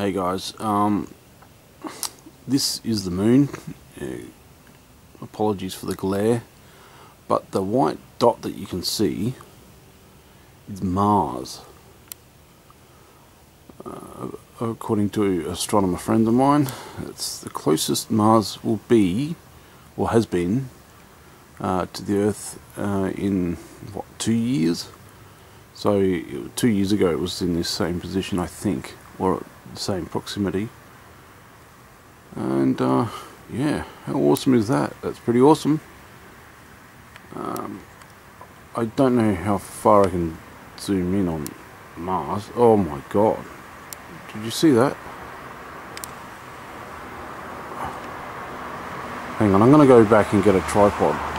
Hey guys, um, this is the moon. Uh, apologies for the glare, but the white dot that you can see is Mars. Uh, according to astronomer friend of mine, it's the closest Mars will be, or has been, uh, to the Earth uh, in what two years. So two years ago, it was in this same position, I think, or the same proximity. And uh, yeah, how awesome is that? That's pretty awesome. Um, I don't know how far I can zoom in on Mars. Oh my god. Did you see that? Hang on, I'm going to go back and get a tripod.